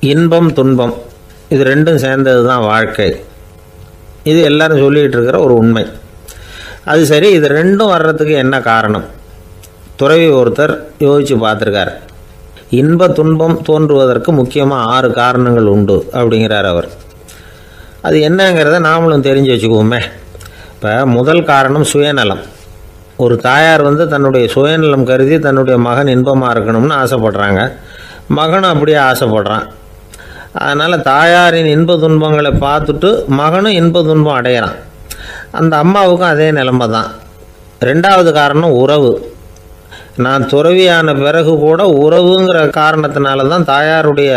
இன்பம் துன்பம். இது ரெண்டும் சேர்ந்தது தான் வாழ்க்கை. இது எல்லாரும் சொல்லிகிட்டு இருக்கிற ஒரு உண்மை. அது சரி இது ரெண்டும் வர்றதுக்கு என்ன காரணம்? துறவி ஒருத்தர் யோசித்து பார்த்துருக்கார். இன்ப துன்பம் தோன்றுவதற்கு முக்கியமாக ஆறு காரணங்கள் உண்டு அப்படிங்கிறார் அவர். அது என்னங்கிறத நாமளும் தெரிஞ்சு வச்சுக்குவோமே. இப்போ முதல் காரணம் சுயநலம். ஒரு தாயார் வந்து தன்னுடைய சுயநலம் கருதி தன்னுடைய மகன் இன்பமாக இருக்கணும்னு ஆசைப்படுறாங்க. மகனும் அப்படியே ஆசைப்படுறான். அதனால் தாயாரின் இன்ப துன்பங்களை பார்த்துட்டு மகனும் இன்ப துன்பம் அடையிறான். அந்த அம்மாவுக்கும் அதே நிலைமை தான் ரெண்டாவது காரணம் உறவு. நான் துறவியான பிறகு கூட உறவுங்கிற காரணத்தினால தான் தாயாருடைய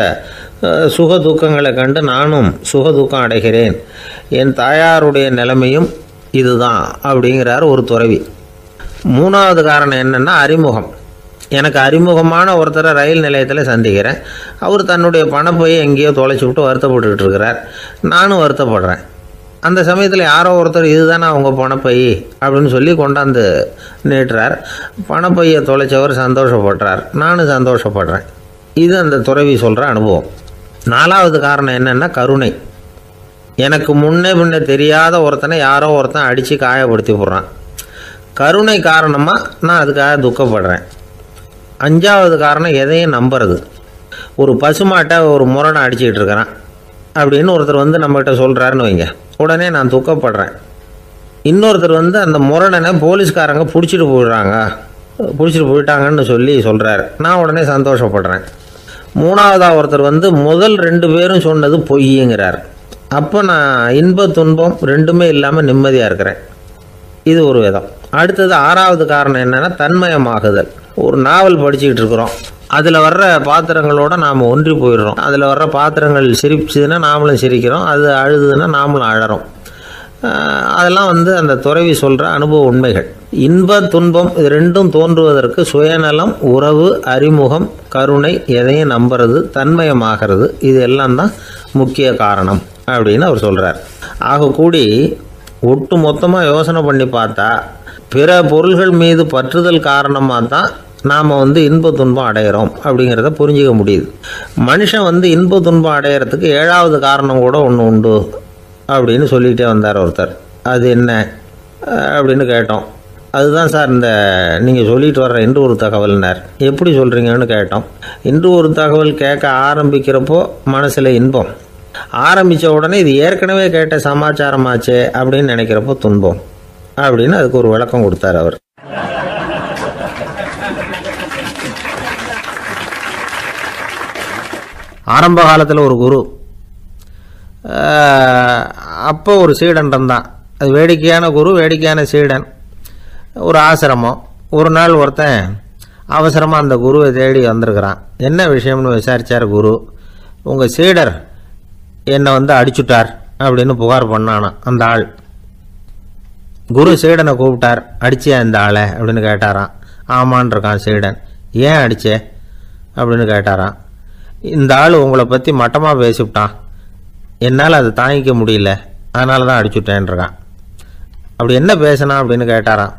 சுக துக்கங்களை கண்டு நானும் சுக துக்கம் அடைகிறேன். என் தாயாருடைய நிலைமையும் இதுதான் அப்படிங்கிறார் ஒரு துறவி. மூணாவது காரணம் என்னென்னா அறிமுகம். எனக்கு அறிமுகமான ஒருத்தரை ரயில் நிலையத்தில் சந்திக்கிறேன். அவர் தன்னுடைய பணப்பையை எங்கேயோ தொலைச்சி விட்டு வருத்தப்பட்டுக்கிட்டு இருக்கிறார். நானும் வருத்தப்படுறேன். அந்த சமயத்தில் யாரோ ஒருத்தர் இதுதானே அவங்க பணப்பை? அப்படின்னு சொல்லி கொண்டாந்து நீட்டுறார். பணப்பையை தொலைச்சவர் சந்தோஷப்படுறார். நானும் சந்தோஷப்படுறேன். இது அந்த துறவி சொல்கிற அனுபவம். நாலாவது காரணம் என்னென்னா கருணை. எனக்கு முன்னே பின்ன தெரியாத ஒருத்தனை யாரோ ஒருத்தன் அடித்து காயப்படுத்தி போடுறான் கருணை காரணமாக நான் அதுக்காக துக்கப்படுறேன். அஞ்சாவது காரணம் எதையும் நம்புறது. ஒரு பசுமாட்டை ஒரு முரணை அடிச்சுக்கிட்டு இருக்கிறான். அப்படின்னு ஒருத்தர் வந்து நம்மகிட்ட சொல்கிறாருன்னு வைங்க. உடனே நான் துக்கப்படுறேன். இன்னொருத்தர் வந்து அந்த முரணனை போலீஸ்காரங்க பிடிச்சிட்டு போயிடுறாங்க. பிடிச்சிட்டு போயிட்டாங்கன்னு சொல்லி சொல்கிறாரு நான் உடனே சந்தோஷப்படுறேன். மூணாவதாக ஒருத்தர் வந்து முதல் ரெண்டு பேரும் சொன்னது பொய்யுங்கிறார். அப்போ நான் இன்ப துன்பம் ரெண்டுமே இல்லாமல் நிம்மதியாக இருக்கிறேன். இது ஒரு விதம். அடுத்தது ஆறாவது காரணம் என்னென்னா தன்மயமாகுதல். ஒரு நாவல் படிச்சுக்கிட்டு இருக்கிறோம். அதில் வர்ற பாத்திரங்களோட நாம் ஒன்றி போயிடுறோம். அதில் வர்ற பாத்திரங்கள் சிரிச்சுதுன்னா நாமளும் சிரிக்கிறோம். அது அழுதுன்னா நாமளும் அழறோம். அதெல்லாம் வந்து அந்த துறவி சொல்கிற அனுபவ உண்மைகள். இன்ப துன்பம் இது ரெண்டும் தோன்றுவதற்கு சுயநலம் உறவு அறிமுகம் கருணை எதையும் நம்புறது தன்மயமாகிறது இது எல்லாம் தான் முக்கிய காரணம் அப்படின்னு அவர் சொல்கிறார் ஆக கூடி ஒட்டு மொத்தமாக யோசனை பண்ணி பார்த்தா பிற பொருள்கள் மீது பற்றுதல் காரணமாக தான் நாம் வந்து இன்ப துன்பம் அடைகிறோம் அப்படிங்கிறத புரிஞ்சுக்க முடியுது. மனுஷன் வந்து இன்ப துன்பம் அடையிறதுக்கு ஏழாவது காரணம் கூட ஒன்று உண்டு அப்படின்னு சொல்லிகிட்டே வந்தார் ஒருத்தர். அது என்ன? அப்படின்னு கேட்டோம். அதுதான் சார் இந்த நீங்கள் சொல்லிட்டு வர்ற இன்று ஒரு தகவல்னார். எப்படி சொல்கிறீங்கன்னு கேட்டோம். இன்று ஒரு தகவல் கேட்க ஆரம்பிக்கிறப்போ மனசில் இன்பம். ஆரம்பித்த உடனே இது ஏற்கனவே கேட்ட சமாச்சாரமாச்சே அப்படின்னு நினைக்கிறப்போ துன்பம். அப்படின்னு அதுக்கு ஒரு விளக்கம் கொடுத்தார் அவர். ஆரம்ப காலத்தில் ஒரு குரு. அப்போ ஒரு சீடன் இருந்தான் அது வேடிக்கையான குரு வேடிக்கையான சீடன். ஒரு ஆசிரமம். ஒரு நாள் ஒருத்தன் அவசரமாக அந்த குருவை தேடி வந்திருக்கிறான். என்ன விஷயம்னு விசாரித்தார் குரு. உங்கள் சீடர் என்னை வந்து அடிச்சுட்டார் அப்படின்னு புகார் பண்ணானா அந்த ஆள். குரு சீடனை கூப்பிட்டார். அடிச்சியா இந்த ஆளை? அப்படின்னு கேட்டாராம். ஆமான் இருக்கான் சீடன். ஏன் அடிச்சே? அப்படின்னு கேட்டாராம். இந்த ஆள் உங்களை பற்றி மட்டமாக பேசிவிட்டான். என்னால் அதை தாங்கிக்க முடியல. அதனால தான் அடிச்சுட்டேன்ருக்கான் அப்படி என்ன பேசினா அப்படின்னு கேட்டாராம்.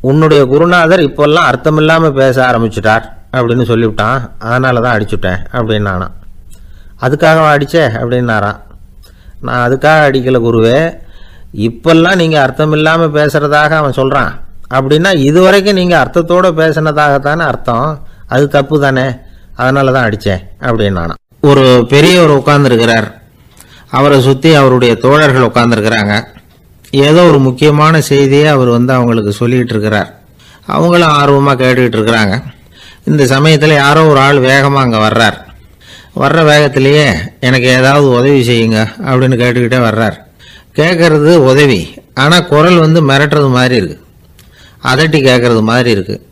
உன்னுடைய குருநாதர் இப்போல்லாம் அர்த்தமில்லாமல் பேச ஆரம்பிச்சிட்டார் அப்படின்னு சொல்லிவிட்டான். அதனால தான் அடிச்சுட்டேன் அப்படின்னு நானாம் அதுக்காக அடித்தே அப்படின்னாரான் நான் அதுக்காக அடிக்கலை குருவே. இப்பெல்லாம் நீங்கள் அர்த்தம் இல்லாமல் பேசுகிறதாக அவன் சொல்கிறான் அப்படின்னா இதுவரைக்கும் நீங்கள் அர்த்தத்தோடு பேசினதாகத்தானே அர்த்தம். அது தப்பு தானே அதனால தான் அடித்தேன் அப்படின்னு நானாம் ஒரு பெரியவர் உட்கார்ந்துருக்கிறார். அவரை சுற்றி அவருடைய தோழர்கள் உட்காந்துருக்கிறாங்க ஏதோ ஒரு முக்கியமான செய்தியை அவர் வந்து அவங்களுக்கு சொல்லிகிட்டு இருக்கிறார் அவங்களும் ஆர்வமாக கேட்டுக்கிட்டு இருக்கிறாங்க இந்த சமயத்தில் யாரோ ஒரு ஆள் வேகமாக அங்கே வர்றார். வர்ற வேகத்திலேயே எனக்கு ஏதாவது உதவி செய்யுங்க அப்படின்னு கேட்டுக்கிட்டே வர்றார். கேட்கறது உதவி ஆனால் குரல் வந்து மிரட்டுறது மாதிரி இருக்குது அதட்டி கேட்குறது மாதிரி இருக்குது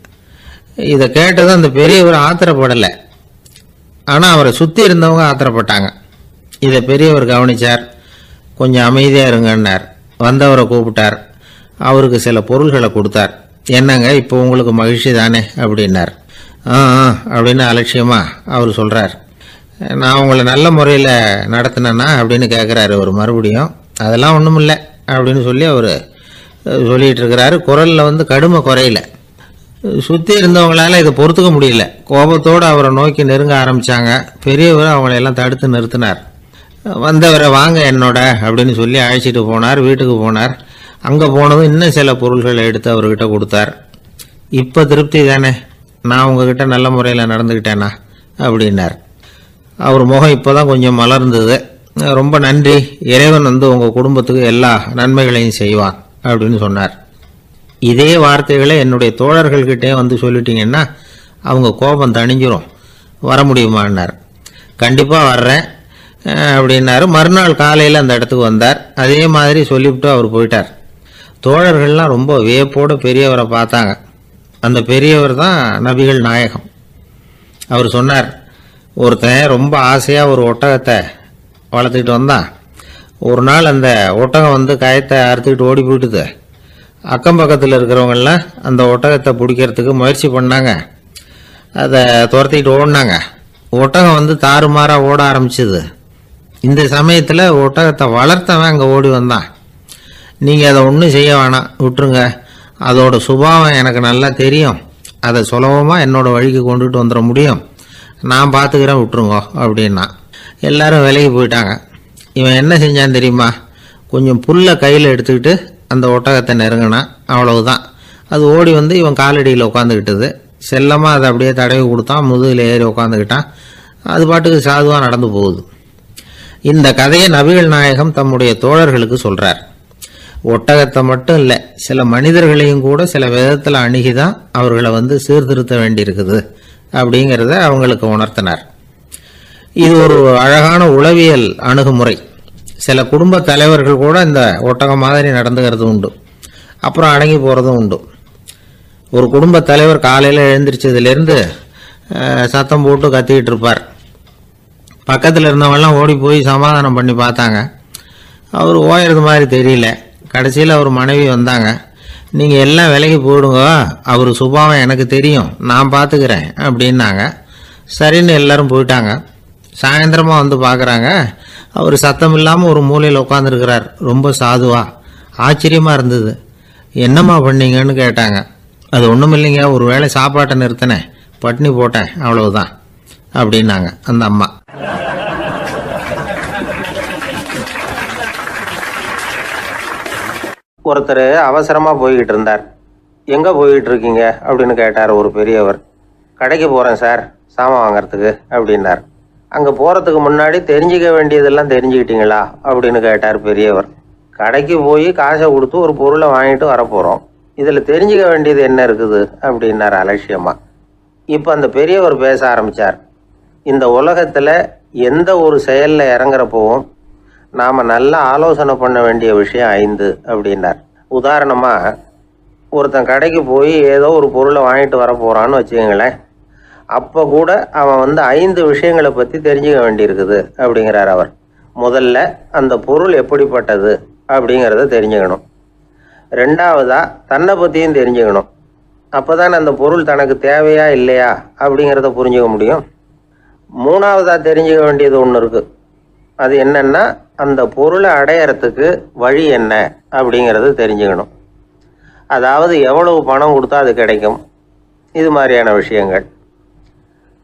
இதை கேட்டதும் அந்த பெரியவர் ஆத்திரப்படலை. ஆனால் அவரை சுற்றி இருந்தவங்க ஆத்திரப்பட்டாங்க. இதை பெரியவர் கவனிச்சார். கொஞ்சம் அமைதியாக இருங்கன்னார். வந்தவரை கூப்பிட்டார். அவருக்கு சில பொருள்களை கொடுத்தார். என்னங்க இப்போ உங்களுக்கு மகிழ்ச்சி தானே? அப்படின்னார். ஆ ஆ அப்படின்னு அலட்சியமாக அவர் சொல்கிறார் நான் உங்களை நல்ல முறையில் நடத்தினேன்னா அப்படின்னு கேட்குறாரு அவர் மறுபடியும். அதெல்லாம் ஒன்றும் இல்லை அப்படின்னு சொல்லி அவர் சொல்லிகிட்டு இருக்கிறாரு குரலில் வந்து கடுமை குறையில. சுற்றி இருந்தவங்களால இதை பொறுத்துக்க முடியல. கோபத்தோடு அவரை நோக்கி நெருங்க ஆரம்பித்தாங்க பெரியவர் அவங்களையெல்லாம் தடுத்து நிறுத்தினார். வந்தவரை வாங்க என்னோட அப்படின்னு சொல்லி அழைச்சிட்டு போனார் வீட்டுக்கு போனார். அங்கே போனதும் இன்னும் சில பொருள்களை எடுத்து அவர்கிட்ட கொடுத்தார். இப்போ திருப்தி தானே? நான் உங்ககிட்ட நல்ல முறையில் நடந்துக்கிட்டேனா அப்படின்னார். அவர் முகம் இப்போ தான் கொஞ்சம் மலர்ந்தது. ரொம்ப நன்றி. இறைவன் வந்து உங்கள் குடும்பத்துக்கு எல்லா நன்மைகளையும் செய்வான். அப்படின்னு சொன்னார். இதே வார்த்தைகளை என்னுடைய தோழர்கள்கிட்டே வந்து சொல்லிட்டீங்கன்னா அவங்க கோபம் தணிஞ்சிரும். வர முடியுமான்னார். கண்டிப்பாக வர்றேன் அப்படின்னாரு. மறுநாள் காலையில் அந்த இடத்துக்கு வந்தார். அதே மாதிரி சொல்லிவிட்டு அவர் போயிட்டார். தோழர்கள்லாம் ரொம்ப வியப்போடு பெரியவரை பார்த்தாங்க. அந்த பெரியவர் தான் நபிகள் நாயகம். அவர் சொன்னார் ஒருத்தன் ரொம்ப ஆசையாக ஒரு ஒட்டகத்தை வளர்த்துக்கிட்டு வந்தான். ஒரு நாள் அந்த ஒட்டகம் வந்து கயத்தை அறுத்துக்கிட்டு ஓடி போயிட்டுது. அக்கம் பக்கத்தில் இருக்கிறவங்கெல்லாம் அந்த ஒட்டகத்தை பிடிக்கிறதுக்கு முயற்சி பண்ணாங்க. அதை துரத்திக்கிட்டு ஓடினாங்க. ஒட்டகம் வந்து தாறுமாறாக ஓட ஆரம்பிச்சுது. இந்த சமயத்தில் ஒட்டகத்தை வளர்த்தவன் அங்கே ஓடி வந்தான். நீங்கள் அதை ஒன்றும் செய்ய வேணாம் விட்டுருங்க. அதோட சுபாவம் எனக்கு நல்லா தெரியும். அதை சுலபமாக என்னோடய வழிக்கு கொண்டுட்டு வந்துட முடியும். நான் பார்த்துக்கிறேன் விட்டுருங்க அப்படின்னா. எல்லாரும் விலைக்கு போயிட்டாங்க. இவன் என்ன செஞ்சான் தெரியுமா? கொஞ்சம் புல்லை கையில் எடுத்துக்கிட்டு அந்த ஒட்டகத்தை நெருங்கினான் அவ்வளவுதான். அது ஓடி வந்து இவன் காலடியில் உட்காந்துக்கிட்டது செல்லமாக அதை அப்படியே தடவி கொடுத்தான் முதுகில் ஏறி உட்காந்துக்கிட்டான் அது பாட்டுக்கு சாதுவாக நடந்து போகுது. இந்த கதையை நபிகள் நாயகம் தம்முடைய தோழர்களுக்கு சொல்கிறார் ஒட்டகத்தை மட்டும் இல்லை சில மனிதர்களையும் கூட சில விதத்தில் அணுகி தான் அவர்களை வந்து சீர்திருத்த வேண்டியிருக்குது அப்படிங்கிறத அவங்களுக்கு உணர்த்தினார். இது ஒரு அழகான உளவியல் அணுகுமுறை. சில குடும்ப தலைவர்கள் கூட இந்த ஒட்டகம் மாதிரி நடந்துக்கிறது உண்டு. அப்புறம் அடங்கி போகிறதும் உண்டு. ஒரு குடும்ப தலைவர் காலையில் எழுந்திரிச்சதுலேருந்து சத்தம் போட்டு கத்திக்கிட்டு இருப்பார். பக்கத்தில் இருந்தவங்கலாம் ஓடி போய் சமாதானம் பண்ணி பார்த்தாங்க. அவர் ஓயறது மாதிரி தெரியல. கடைசியில் அவர் மனைவி வந்தாங்க. நீங்கள் எல்லாம் விலைக்கு போயிடுங்க. அவர் சுபாவம் எனக்கு தெரியும். நான் பார்த்துக்கிறேன் அப்படின்னாங்க. சரின்னு எல்லோரும் போயிட்டாங்க. சாயந்தரமாக வந்து பார்க்குறாங்க அவர் சத்தம் இல்லாமல் ஒரு மூலையில் உட்காந்துருக்கிறார் ரொம்ப சாதுவா. ஆச்சரியமாக இருந்தது. என்னம்மா பண்ணீங்கன்னு கேட்டாங்க. அது ஒன்றும் இல்லைங்க ஒரு வேளை சாப்பாட்டை நிறுத்தினேன். பட்னி போட்டேன் அவ்வளவுதான் அப்படின்னாங்க அந்த அம்மா. ஒருத்தர் அவசரமாக போய்கிட்டு இருந்தார். எங்கே போய்கிட்டு இருக்கீங்க? அப்படின்னு கேட்டார் ஒரு பெரியவர். கடைக்கு போகிறேன் சார் சாமான் வாங்குறதுக்கு அப்படின்னார். அங்கே போகிறதுக்கு முன்னாடி தெரிஞ்சுக்க வேண்டியதெல்லாம் தெரிஞ்சுக்கிட்டீங்களா? அப்படின்னு கேட்டார் பெரியவர். கடைக்கு போய் காசை கொடுத்து ஒரு பொருளை வாங்கிட்டு வரப்போகிறோம் இதில் தெரிஞ்சுக்க வேண்டியது என்ன இருக்குது? அப்படின்னார் அலட்சியமாக இப்போ அந்த பெரியவர் பேச ஆரம்பித்தார் இந்த உலகத்தில் எந்த ஒரு செயலில் இறங்குறப்பவும் நாம் நல்லா ஆலோசனை பண்ண வேண்டிய விஷயம் ஐந்து அப்படின்னார். உதாரணமாக ஒருத்தன் கடைக்கு போய் ஏதோ ஒரு பொருளை வாங்கிட்டு வர போகிறான்னு வச்சுக்கோங்களேன். அப்போ கூட அவன் வந்து ஐந்து விஷயங்களை பற்றி தெரிஞ்சுக்க வேண்டியிருக்குது அப்படிங்கிறார் அவர். முதல்ல அந்த பொருள் எப்படிப்பட்டது அப்படிங்கிறத தெரிஞ்சுக்கணும். ரெண்டாவதாக தன்னை பற்றியும் தெரிஞ்சுக்கணும். அப்போ தான் அந்த பொருள் தனக்கு தேவையா இல்லையா அப்படிங்கிறத புரிஞ்சுக்க முடியும். மூணாவதாக தெரிஞ்சுக்க வேண்டியது ஒன்று இருக்குது அது என்னென்னா அந்த பொருளை அடையறதுக்கு வழி என்ன அப்படிங்கிறது தெரிஞ்சுக்கணும். அதாவது எவ்வளவு பணம் கொடுத்தா அது கிடைக்கும். இது மாதிரியான விஷயங்கள்.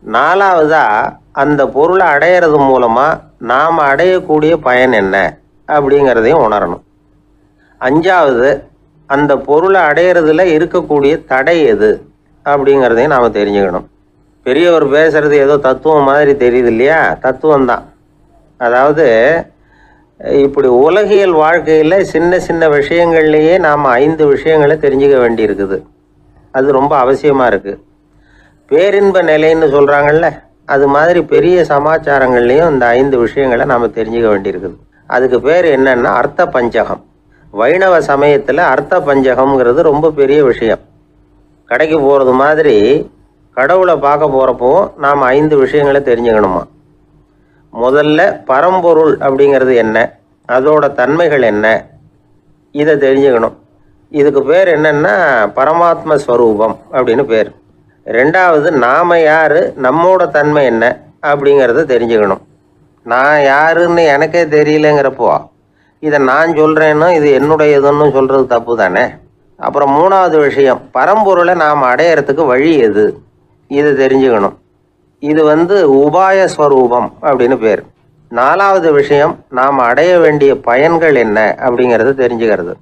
நாலாவதா அந்த பொருளை அடையிறது மூலமா நாம் அடையக்கூடிய பயன் என்ன? அப்படிங்கிறதையும் உணரணும். அஞ்சாவது அந்த பொருளை அடையிறதுல இருக்கக்கூடிய தடை எது? அப்படிங்கிறதையும் நாம் தெரிஞ்சுக்கணும். பெரியவர் பேசுறது ஏதோ தத்துவம் மாதிரி தெரியுது இல்லையா? தத்துவம் தான் அதாவது இப்படி உலகியல் வாழ்க்கையில் சின்ன சின்ன விஷயங்கள்லேயே நாம் ஐந்து விஷயங்களை தெரிஞ்சுக்க வேண்டியிருக்குது. அது ரொம்ப அவசியமாக இருக்குது பேரின்ப நிலைன்னு சொல்கிறாங்கல்ல அது மாதிரி பெரிய சமாச்சாரங்கள்லேயும் இந்த ஐந்து விஷயங்களை நாம் தெரிஞ்சுக்க வேண்டியிருக்குது. அதுக்கு பேர் என்னன்னா அர்த்த பஞ்சகம். வைணவ சமயத்தில் அர்த்த பஞ்சகம்ங்கிறது ரொம்ப பெரிய விஷயம். கடைக்கு போகிறது மாதிரி கடவுளை பார்க்க போகிறப்போ நாம் ஐந்து விஷயங்களை தெரிஞ்சுக்கணுமா? முதல்ல பரம்பொருள் அப்படிங்கிறது என்ன? அதோட தன்மைகள் என்ன? இதை தெரிஞ்சுக்கணும். இதுக்கு பேர் என்னென்னா பரமாத்ம ஸ்வரூபம் அப்படின்னு பேர். ரெண்டாவது நாம் யார் நம்மோட தன்மை என்ன அப்படிங்கிறத தெரிஞ்சுக்கணும். நான் யாருன்னு எனக்கே தெரியலங்கிறப்போ இதை நான் சொல்கிறேன்னு இது என்னுடைய இதுன்னு சொல்கிறது தப்பு தானே அப்புறம் மூணாவது விஷயம் பரம்பொருளை நாம் அடையிறதுக்கு வழி எது? இது தெரிஞ்சுக்கணும். இது வந்து உபாய ஸ்வரூபம் அப்படின்னு பேர். நாலாவது விஷயம் நாம் அடைய வேண்டிய பயன்கள் என்ன அப்படிங்கிறது தெரிஞ்சுக்கிறது.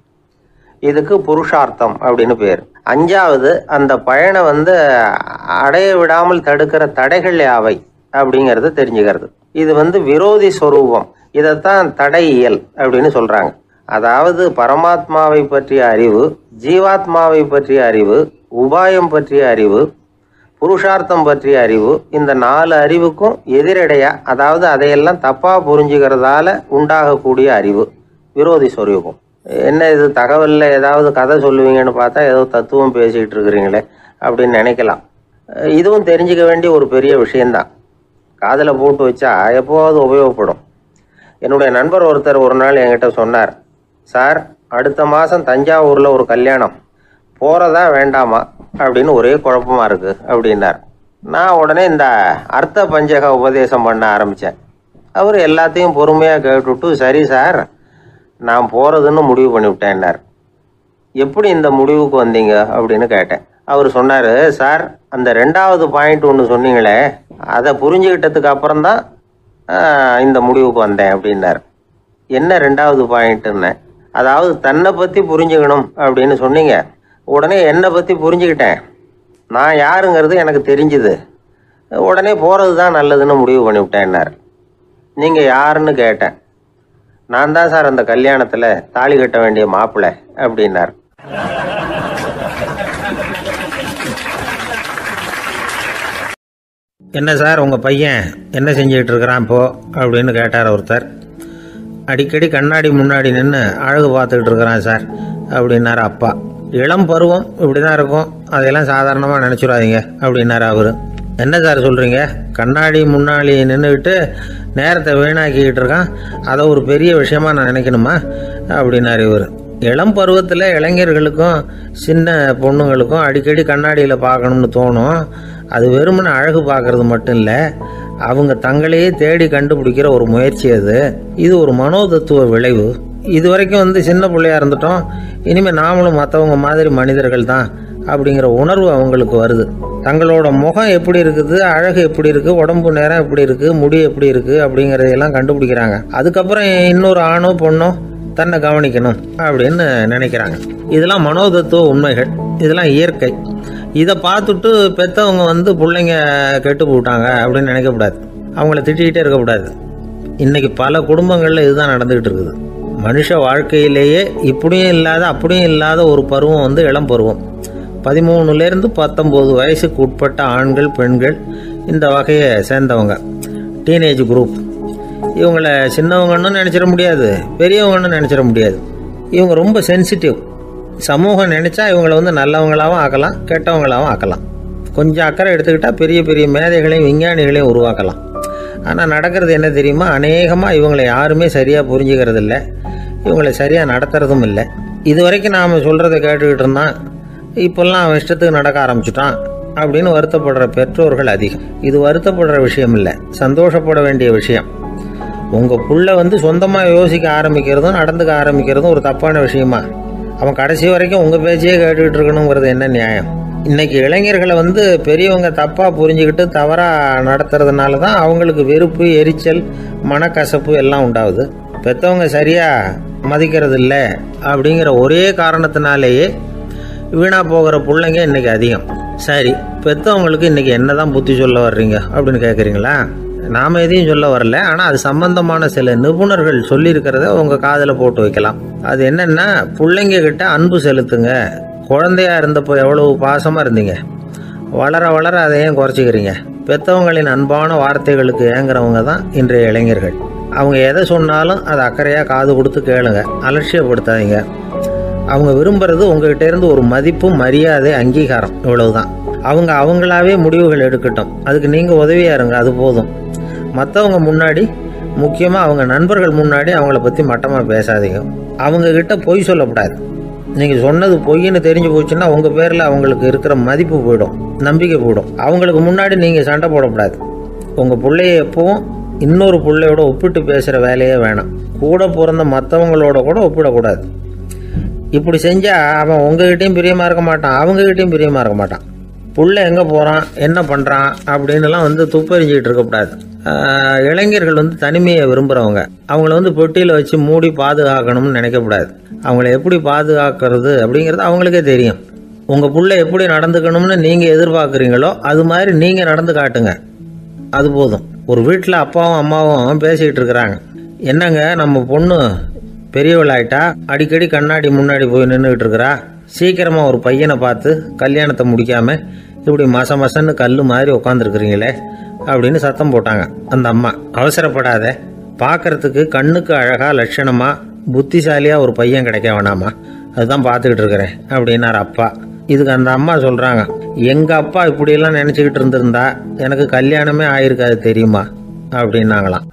இதுக்கு புருஷார்த்தம் அப்படின்னு பேர். அஞ்சாவது அந்த பயனை வந்து அடைய விடாமல் தடுக்கிற தடைகள் யாவை அப்படிங்கிறது தெரிஞ்சுக்கிறது. இது வந்து விரோதி ஸ்வரூபம் இதைத்தான் தடையியல் அப்படின்னு சொல்றாங்க. அதாவது பரமாத்மாவை பற்றிய அறிவு ஜீவாத்மாவை பற்றிய அறிவு உபாயம் பற்றிய அறிவு புருஷார்த்தம் பற்றிய அறிவு இந்த நாலு அறிவுக்கும் எதிரடையா அதாவது அதையெல்லாம் தப்பாக புரிஞ்சுக்கிறதால உண்டாகக்கூடிய அறிவு விரோதி சொரூபம். என்ன இது தகவலில் ஏதாவது கதை சொல்லுவீங்கன்னு பார்த்தா ஏதோ தத்துவம் பேசிகிட்டு இருக்கிறீங்களே அப்படின்னு நினைக்கலாம். இதுவும் தெரிஞ்சுக்க வேண்டிய ஒரு பெரிய விஷயந்தான் காதில் போட்டு வச்சா எப்போவாவது உபயோகப்படும். என்னுடைய நண்பர் ஒருத்தர் ஒரு நாள் என்கிட்ட சொன்னார் சார் அடுத்த மாதம் தஞ்சாவூரில் ஒரு கல்யாணம். போகிறதா வேண்டாமா? அப்படின்னு ஒரே குழப்பமா இருக்குது அப்படின்னார். நான் உடனே இந்த அர்த்த பஞ்சக உபதேசம் பண்ண ஆரம்பித்தேன் அவர் எல்லாத்தையும் பொறுமையாக கேட்டுவிட்டு சரி சார் நான் போகிறதுன்னு முடிவு பண்ணிவிட்டேன்னார். எப்படி இந்த முடிவுக்கு வந்தீங்க? அப்படின்னு கேட்டேன். அவர் சொன்னார் சார் அந்த ரெண்டாவது பாயிண்ட் ஒன்று சொன்னீங்களே அதை புரிஞ்சுக்கிட்டதுக்கு அப்புறம்தான் இந்த முடிவுக்கு வந்தேன் அப்படின்னார். என்ன ரெண்டாவது பாயிண்ட்டுன்னு அதாவது தன்னை பற்றி புரிஞ்சுக்கணும் அப்படின்னு சொன்னீங்க. உடனே என்னை பற்றி புரிஞ்சுக்கிட்டேன். நான் யாருங்கிறது எனக்கு தெரிஞ்சுது. உடனே போகிறது தான் நல்லதுன்னு முடிவு பண்ணிவிட்டேன்னார். நீங்கள் யாருன்னு கேட்டேன். நான் தான் சார் அந்த கல்யாணத்தில் தாலி கட்ட வேண்டிய மாப்பிள்ளை அப்படின்னார். என்ன சார் உங்கள் பையன் என்ன செஞ்சுக்கிட்டு இருக்கிறான் இப்போ அப்படின்னு கேட்டார் ஒருத்தர். அடிக்கடி கண்ணாடி முன்னாடி நின்று அழகு பார்த்துக்கிட்டு இருக்கிறான் சார் அப்படின்னாரு அப்பா. இளம் பருவம் இப்படி தான் இருக்கும். அதையெல்லாம் சாதாரணமாக நினச்சிடாதீங்க அப்படின்னாரு அவர். என்ன சார் சொல்கிறீங்க கண்ணாடி முன்னாடி நின்றுக்கிட்டு நேரத்தை வீணாக்கிக்கிட்டு இருக்கான். அதை ஒரு பெரிய விஷயமா நான் நினைக்கணுமா? அப்படின்னாரு இவர். இளம் பருவத்தில் இளைஞர்களுக்கும் சின்ன பொண்ணுங்களுக்கும் அடிக்கடி கண்ணாடியில் பார்க்கணும்னு தோணும். அது வெறுமனை அழகு பார்க்கறது மட்டும் இல்லை அவங்க தங்களையே தேடி கண்டுபிடிக்கிற ஒரு முயற்சி அது. இது ஒரு மனோதத்துவ விளைவு. இது வரைக்கும் வந்து சின்ன பிள்ளையா இருந்துட்டோம். இனிமேல் நாமளும் மற்றவங்க மாதிரி மனிதர்கள் தான். அப்படிங்கிற உணர்வு அவங்களுக்கு வருது. தங்களோட முகம் எப்படி இருக்குது அழகு எப்படி இருக்கு உடம்பு நேரம் எப்படி இருக்கு முடி எப்படி இருக்கு அப்படிங்கறதையெல்லாம் கண்டுபிடிக்கிறாங்க. அதுக்கப்புறம் இன்னொரு ஆணோ பொண்ணோ தன்னை கவனிக்கணும் அப்படின்னு நினைக்கிறாங்க. இதெல்லாம் மனோதத்துவ உண்மைகள். இதெல்லாம் இயற்கை. இதை பார்த்துட்டு பெற்றவங்க வந்து பிள்ளைங்க கெட்டு போட்டாங்க அப்படின்னு நினைக்கக்கூடாது. அவங்கள திட்டிக்கிட்டே இருக்கக்கூடாது. இன்னைக்கு பல குடும்பங்களில் இதுதான் நடந்துகிட்டு இருக்குது. மனுஷ வாழ்க்கையிலேயே இப்படியும் இல்லாத அப்படியும் இல்லாத ஒரு பருவம் வந்து இளம் பருவம். பதிமூணுலேருந்து பத்தொம்போது வயசுக்கு உட்பட்ட ஆண்கள் பெண்கள் இந்த வகையை சேர்ந்தவங்க. டீனேஜ் குரூப் இவங்கள சின்னவங்கன்னு நினச்சிட முடியாது பெரியவங்கன்னு நினச்சிட முடியாது. இவங்க ரொம்ப சென்சிட்டிவ் சமூகம் நினச்சா இவங்கள வந்து நல்லவங்களாகவும் ஆக்கலாம் கெட்டவங்களாகவும் ஆக்கலாம். கொஞ்சம் அக்கறை எடுத்துக்கிட்டால் பெரிய பெரிய மேதைகளையும் விஞ்ஞானிகளையும் உருவாக்கலாம். ஆனால் நடக்கிறது என்ன தெரியுமா? அநேகமாக இவங்களை யாருமே சரியாக புரிஞ்சுக்கிறது இல்லை இவங்களை சரியாக நடத்துறதும் இல்லை. இது வரைக்கும் நாம் சொல்கிறத கேட்டுக்கிட்டு இருந்தான் இப்போல்லாம் அவன் இஷ்டத்துக்கு நடக்க ஆரம்பிச்சிட்டான் அப்படின்னு வருத்தப்படுற பெற்றோர்கள் அதிகம். இது வருத்தப்படுற விஷயம் இல்லை. சந்தோஷப்பட வேண்டிய விஷயம். உங்கள் புள்ள வந்து சொந்தமாக யோசிக்க ஆரம்பிக்கிறதும் நடந்துக்க ஆரம்பிக்கிறதும் ஒரு தப்பான விஷயமா? அவன் கடைசி வரைக்கும் உங்கள் பேச்சையே கேட்டுக்கிட்டு இருக்கணுங்கிறது என்ன நியாயம்? இன்னைக்கு இளைஞர்களை வந்து பெரியவங்க தப்பாக புரிஞ்சுக்கிட்டு தவறாக நடத்துறதுனால தான் அவங்களுக்கு வெறுப்பு எரிச்சல் மனக்கசப்பு எல்லாம் உண்டாகுது. பெற்றவங்க சரியாக மதிக்கிறது இல்லை அப்படிங்கிற ஒரே காரணத்தினாலேயே வீணாக போகிற பிள்ளைங்க இன்றைக்கி அதிகம். சரி பெற்றவங்களுக்கு இன்னைக்கு என்னதான் புத்தி சொல்ல வர்றீங்க அப்படின்னு கேட்குறீங்களா நாம் எதையும் சொல்ல வரல. ஆனால் அது சம்பந்தமான சில நிபுணர்கள் சொல்லியிருக்கிறத உங்கள் காதில் போட்டு வைக்கலாம். அது என்னென்னா பிள்ளைங்க கிட்ட அன்பு செலுத்துங்க. குழந்தையா இருந்தப்போ எவ்வளவு பாசமாக இருந்தீங்க? வளர வளர அதை ஏன் குறைச்சிக்கிறீங்க? பெற்றவங்களின் அன்பான வார்த்தைகளுக்கு ஏங்குறவங்க தான் இன்றைய இளைஞர்கள். அவங்க எதை சொன்னாலும் அதை அக்கறையாக காது கொடுத்து கேளுங்க. அலட்சியப்படுத்தாதீங்க. அவங்க விரும்புறது உங்ககிட்ட இருந்து ஒரு மதிப்பு மரியாதை அங்கீகாரம். இவ்வளவுதான். அவங்க அவங்களாவே முடிவுகள் எடுக்கட்டும். அதுக்கு நீங்கள் உதவியா இருங்க அது போதும். மற்றவங்க முன்னாடி முக்கியமாக அவங்க நண்பர்கள் முன்னாடி அவங்கள பற்றி மட்டமாக பேசாதீங்க. அவங்க கிட்ட பொய் சொல்லக்கூடாது. நீங்கள் சொன்னது பொய்ன்னு தெரிஞ்சு போச்சுன்னா உங்கள் பேரில் அவங்களுக்கு இருக்கிற மதிப்பு போயிடும் நம்பிக்கை போயிடும். அவங்களுக்கு முன்னாடி நீங்கள் சண்டை போடக்கூடாது. உங்கள் பிள்ளைய எப்பவும் இன்னொரு பிள்ளையோட ஒப்பிட்டு பேசுகிற வேலையே வேணாம். கூட பிறந்த மற்றவங்களோட கூட ஒப்பிடக்கூடாது. இப்படி செஞ்சா அவன் உங்ககிட்டயும் பிரியமா இருக்க மாட்டான் அவங்ககிட்டயும் பிரியமா இருக்க மாட்டான். புள்ள எங்க போறான் என்ன பண்றான் அப்படின்னுலாம் வந்து துப்பறிஞ்சிட்டு இருக்கக்கூடாது இளைஞர்கள் வந்து தனிமையை விரும்புறவங்க. அவங்கள வந்து பெட்டியில வச்சு மூடி பாதுகாக்கணும்னு நினைக்கக்கூடாது அவங்கள எப்படி பாதுகாக்கிறது அப்படிங்கிறது அவங்களுக்கே தெரியும். உங்க புள்ள எப்படி நடந்துக்கணும்னு நீங்க எதிர்பார்க்குறீங்களோ அது மாதிரி நீங்க நடந்து காட்டுங்க. அது போதும். ஒரு வீட்டில் அப்பாவும் அம்மாவும் பேசிக்கிட்டு இருக்கிறாங்க. என்னங்க நம்ம பொண்ணு பெரியவளாயிட்டா அடிக்கடி கண்ணாடி முன்னாடி போய் நின்றுக்கிட்டு இருக்கிறா சீக்கிரமாக ஒரு பையனை பார்த்து கல்யாணத்தை முடிக்காமல் இப்படி மச மசன்னு கல் மாதிரி உட்காந்துருக்குறீங்களே அப்படின்னு சத்தம் போட்டாங்க அந்த அம்மா. அவசரப்படாத பார்க்கறதுக்கு கண்ணுக்கு அழகாக லட்சணமாக புத்திசாலியாக ஒரு பையன் கிடைக்க வேணாமா? அதுதான் பார்த்துக்கிட்டு இருக்கிறேன் அப்படின்னார் அப்பா. இதுக்கு அந்த அம்மா சொல்கிறாங்க எங்கள் அப்பா இப்படியெல்லாம் நினச்சிக்கிட்டு இருந்திருந்தா எனக்கு கல்யாணமே ஆயிருக்காது தெரியுமா? அப்படின்னாங்களாம்.